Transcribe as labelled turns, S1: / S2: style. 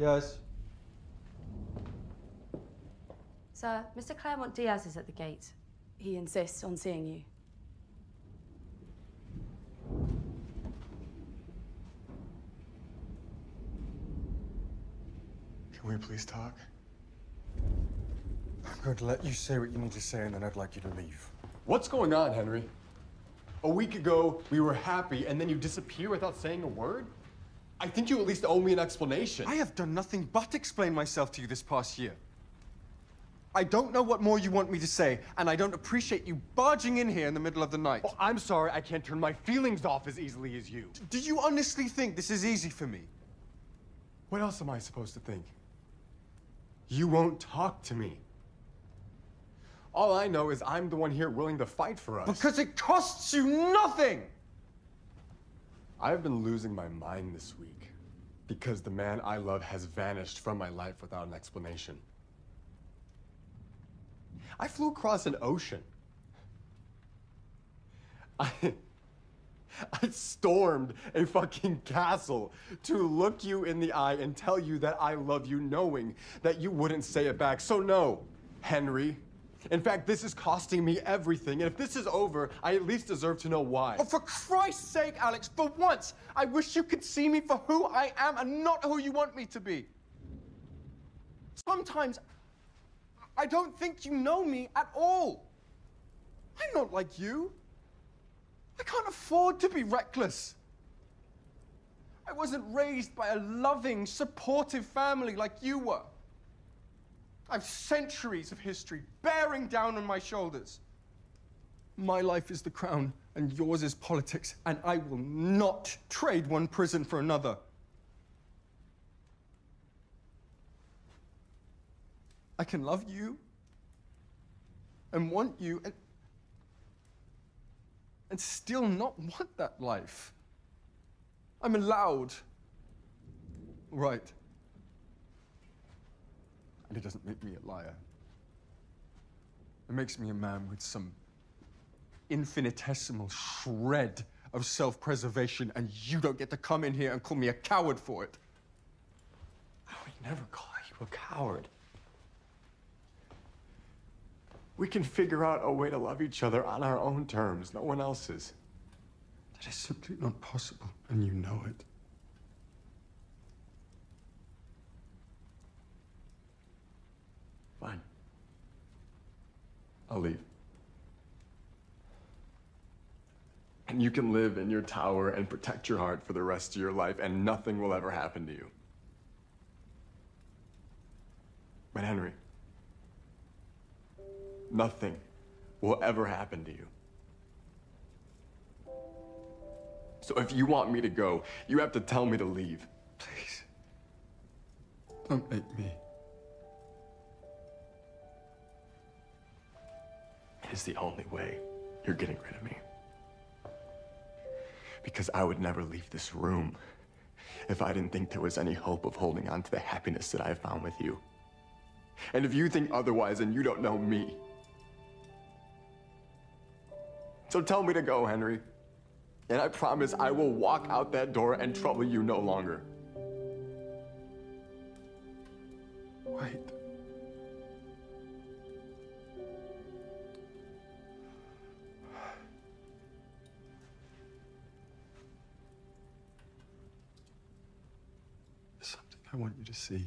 S1: Yes.
S2: Sir, Mr. Claremont Diaz is at the gate.
S3: He insists on seeing you.
S4: Can we please talk?
S1: I'm going to let you say what you need to say, and then I'd like you to leave.
S4: What's going on, Henry? A week ago, we were happy, and then you disappear without saying a word? I think you at least owe me an explanation.
S1: I have done nothing but explain myself to you this past year. I don't know what more you want me to say, and I don't appreciate you barging in here in the middle of the night.
S4: Oh, I'm sorry I can't turn my feelings off as easily as you.
S1: Do you honestly think this is easy for me?
S4: What else am I supposed to think? You won't talk to me. All I know is I'm the one here willing to fight for us.
S1: Because it costs you nothing!
S4: I've been losing my mind this week because the man I love has vanished from my life without an explanation. I flew across an ocean. I, I stormed a fucking castle to look you in the eye and tell you that I love you, knowing that you wouldn't say it back. So, no, Henry. In fact, this is costing me everything. And if this is over, I at least deserve to know why.
S1: Oh, for Christ's sake, Alex, for once, I wish you could see me for who I am and not who you want me to be. Sometimes, I don't think you know me at all. I'm not like you. I can't afford to be reckless. I wasn't raised by a loving, supportive family like you were. I've centuries of history bearing down on my shoulders. My life is the crown, and yours is politics, and I will not trade one prison for another. I can love you and want you and, and still not want that life. I'm allowed. Right. And it doesn't make me a liar. It makes me a man with some infinitesimal shred of self preservation, and you don't get to come in here and call me a coward for it.
S4: Oh, I would never call you a coward. We can figure out a way to love each other on our own terms, no one else's.
S1: That is simply not possible, and you know it.
S4: I'll leave. And you can live in your tower and protect your heart for the rest of your life, and nothing will ever happen to you. But, Henry, nothing will ever happen to you. So, if you want me to go, you have to tell me to leave.
S1: Please. Don't make me.
S4: Is the only way you're getting rid of me. Because I would never leave this room if I didn't think there was any hope of holding on to the happiness that I found with you. And if you think otherwise, then you don't know me. So tell me to go, Henry. And I promise I will walk out that door and trouble you no longer.
S1: Wait. I want you to see.